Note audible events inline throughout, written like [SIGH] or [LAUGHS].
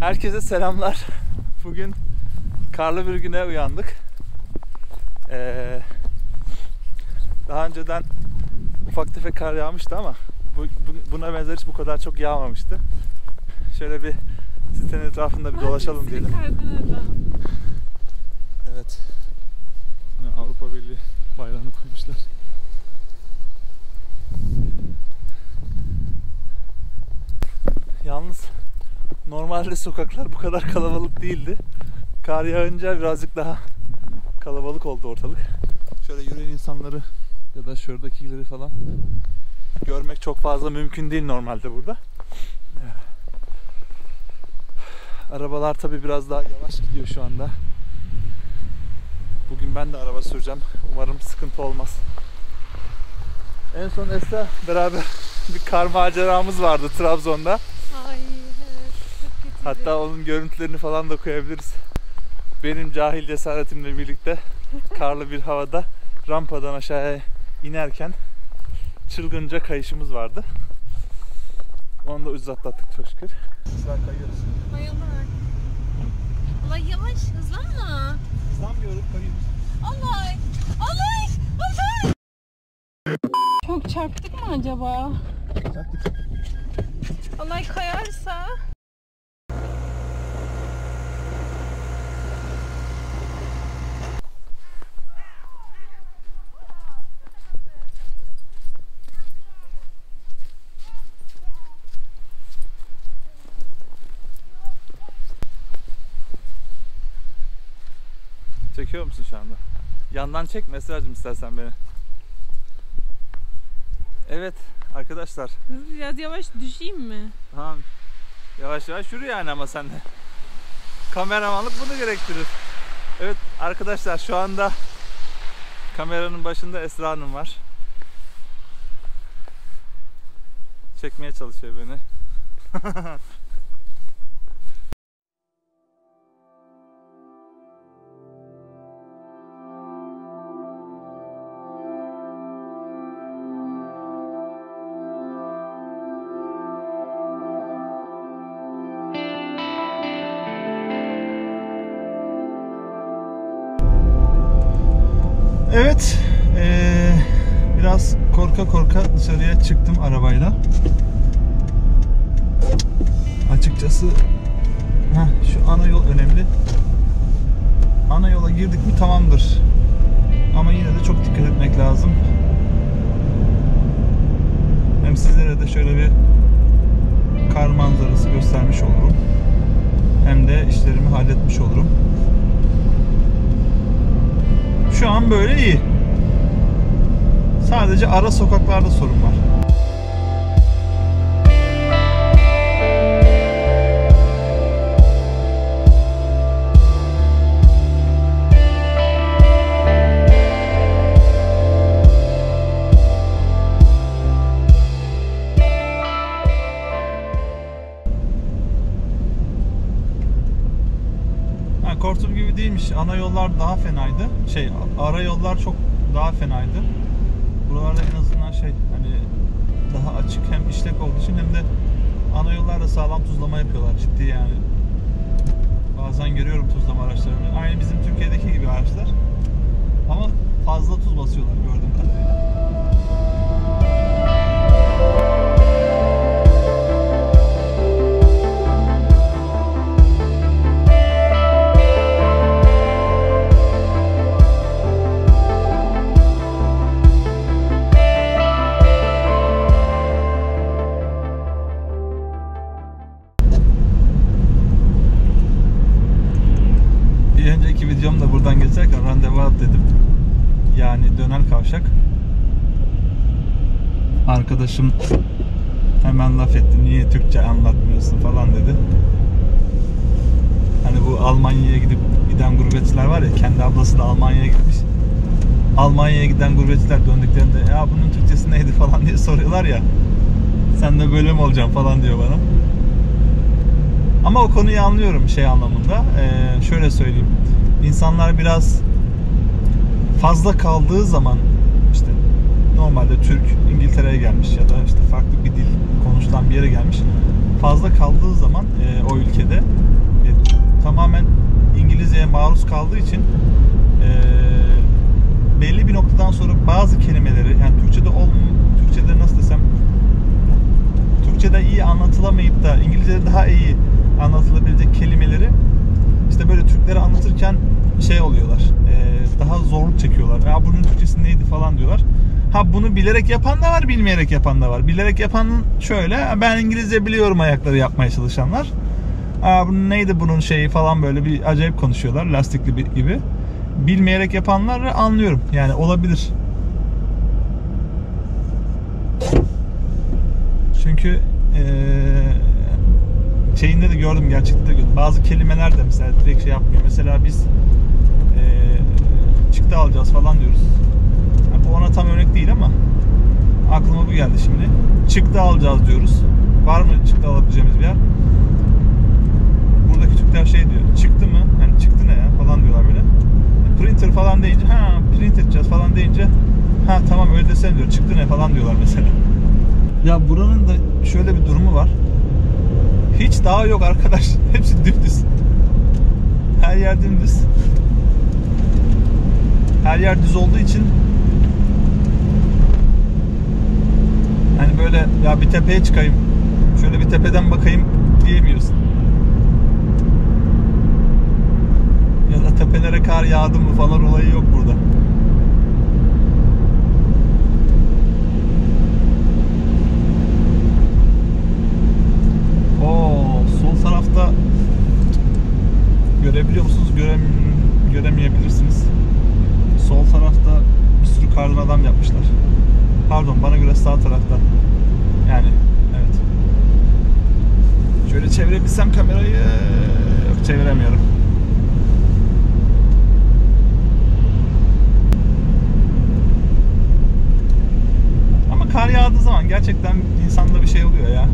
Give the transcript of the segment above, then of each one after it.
Herkese selamlar. Bugün karlı bir güne uyandık. Ee, daha önceden ufak tefek kar yağmıştı ama bu, bu- buna benzer hiç bu kadar çok yağmamıştı. Şöyle bir sitenin etrafında bir dolaşalım diyelim. Evet. Yine Avrupa Birliği bayrağını koymuşlar. Yalnız normalde sokaklar bu kadar kalabalık değildi. Kar yağınca birazcık daha kalabalık oldu ortalık. Şöyle yürüyen insanları ya da şuradakileri falan görmek çok fazla mümkün değil normalde burada. Arabalar tabi biraz daha yavaş gidiyor şu anda. Bugün ben de araba süreceğim. Umarım sıkıntı olmaz. En son Esra beraber [LAUGHS] bir kar maceramız vardı Trabzon'da. Ay evet çok kötüydü. Hatta onun görüntülerini falan da koyabiliriz. Benim cahil cesaretimle birlikte karlı bir havada rampadan aşağıya inerken çılgınca kayışımız vardı. Onu da ucuz atlattık çok şükür. Esra kayıyoruz. Ay Allah. Allah yavaş hızlanma. Hızlanmıyorum kayıyoruz. Allah. Allah. Allah. Çok çarptık mı acaba? Çarptık. Allah kayarsa. Çekiyor musun şu anda? Yandan çek mesajım istersen beni. Evet arkadaşlar Hızlı biraz yavaş düşeyim mi? Tamam. Yavaş yavaş yürü yani ama sen de. Kameramanlık bunu gerektirir. Evet arkadaşlar şu anda kameranın başında Esra Hanım var. Çekmeye çalışıyor beni. [LAUGHS] Evet, eee, biraz korka korka dışarıya çıktım arabayla. Açıkçası heh, şu ana yol önemli. Ana yola girdik mi tamamdır. Ara sokaklarda sorun var. Ha, korktuğum gibi değilmiş. Ana yollar daha fenaydı. Şey, ara yollar çok daha fenaydı. Buralarda en azından şey hani daha açık hem işlek olduğu için hem de ana yollarda sağlam tuzlama yapıyorlar ciddi yani. Bazen görüyorum tuzlama araçlarını. Aynı bizim Türkiye'deki gibi araçlar. Ama fazla tuz basıyorlar gördüğüm kadarıyla. Geçerken randevu at dedim. Yani döner kavşak. Arkadaşım hemen laf etti. Niye Türkçe anlatmıyorsun falan dedi. Hani bu Almanya'ya gidip giden gurbetçiler var ya kendi ablası da Almanya'ya gitmiş. Almanya'ya giden gurbetçiler döndüklerinde ya bunun Türkçesi neydi falan diye soruyorlar ya. Sen de böyle mi olacaksın falan diyor bana. Ama o konuyu anlıyorum şey anlamında. Ee, şöyle söyleyeyim. İnsanlar biraz fazla kaldığı zaman işte normalde Türk, İngiltere Ankara'ya gelmiş ya da işte farklı bir dil konuşulan bir yere gelmiş. Fazla kaldığı zaman e, o ülkede e, tamamen İngilizceye maruz kaldığı için e, belli bir noktadan sonra bazı kelimeleri yani Türkçe'de ol Türkçe'de nasıl desem Türkçe'de iyi anlatılamayıp da İngilizce'de daha iyi anlatılabilecek kelimeleri Türklere anlatırken şey oluyorlar. e, daha zorluk çekiyorlar. Ya bunun Türkçesi neydi falan diyorlar. Ha bunu bilerek yapan da var, bilmeyerek yapan da var. Bilerek yapan şöyle, ben İngilizce biliyorum ayakları yapmaya çalışanlar. Aa, bunun neydi bunun şeyi falan böyle bir acayip konuşuyorlar lastikli bir- gibi. Bilmeyerek yapanları anlıyorum. Yani olabilir. Çünkü eee, şeyinde de gördüm gerçekten de gördüm. Bazı kelimeler de mesela direkt şey yapmıyor. Mesela biz eee, çıktı alacağız falan diyoruz. Yani bu ona tam örnek değil ama aklıma bu geldi şimdi. Çıktı alacağız diyoruz. Var mı çıktı alabileceğimiz bir yer? Buradaki Türkler şey diyor. Çıktı mı? Yani çıktı ne ya falan diyorlar böyle. Printer falan deyince ha print edeceğiz falan deyince ha tamam öyle desene diyor. Çıktı ne falan diyorlar mesela. Ya buranın da şöyle bir durumu var. Hiç dağ yok arkadaş. [LAUGHS] Hepsi dümdüz. Her yer dümdüz. Her yer düz olduğu için hani böyle ya bir tepeye çıkayım. Şöyle bir tepeden bakayım diyemiyorsun. Ya da tepelere kar yağdı mı falan olayı yok burada. Göre sağ tarafta. Yani evet. Şöyle çevirebilsem kamerayı yok çeviremiyorum. Ama kar yağdığı zaman gerçekten insanda bir şey oluyor ya.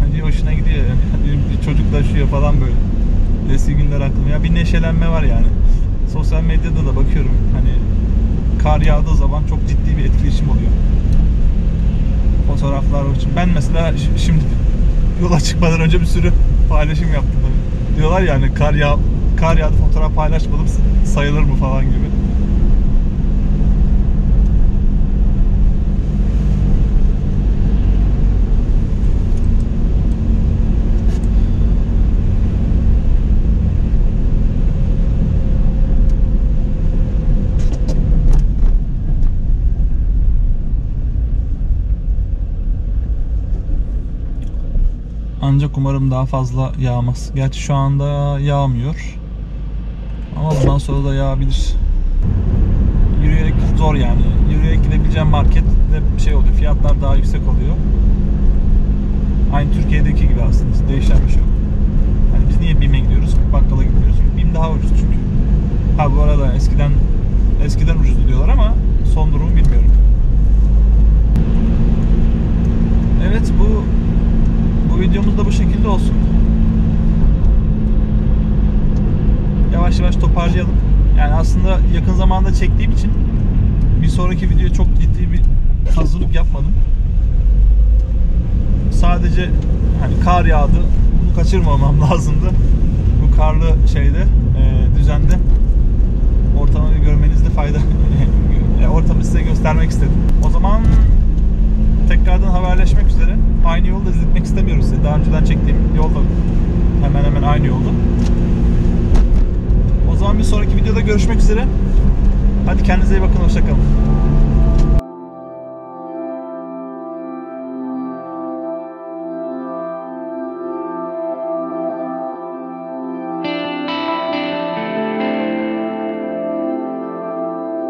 Hani hoşuna gidiyor yani. [LAUGHS] Bir, bir çocuk taşıyor falan böyle. Eski günler aklıma. Ya bir neşelenme var yani. Sosyal medyada da bakıyorum hani kar yağdığı zaman çok ciddi bir etkileşim oluyor. Fotoğraflar için. Ben mesela şimdi yola çıkmadan önce bir sürü paylaşım yaptım. Hani Diyorlar yani kar yağ kar yağdı fotoğraf paylaşmadım sayılır mı falan gibi. Ancak umarım daha fazla yağmaz. Gerçi şu anda yağmıyor. Ama bundan sonra da yağabilir. Yürüyerek zor yani. Yürüyerek gidebileceğim market de şey oluyor. Fiyatlar daha yüksek oluyor. Aynı Türkiye'deki gibi aslında. Değişen bir şey yok. Hani biz niye BİM'e gidiyoruz? Bakkala gitmiyoruz. BİM daha ucuz çünkü. Ha bu arada eskiden eskiden ucuzdu diyorlar ama son durumu bilmiyorum. Evet bu bu videomuz da bu şekilde olsun. Yavaş yavaş toparlayalım. Yani aslında yakın zamanda çektiğim için bir sonraki videoya çok ciddi bir hazırlık yapmadım. Sadece hani kar yağdı. Bunu kaçırmamam [LAUGHS] lazımdı. Bu karlı şeyde, e, düzende ortamı görmenizde fayda [LAUGHS] e, ortamı size göstermek istedim. O zaman. Aynı yolda izletmek istemiyoruz size. Daha önceden çektiğim yolda hemen hemen aynı yolda. O zaman bir sonraki videoda görüşmek üzere. Hadi kendinize iyi bakın. Hoşçakalın.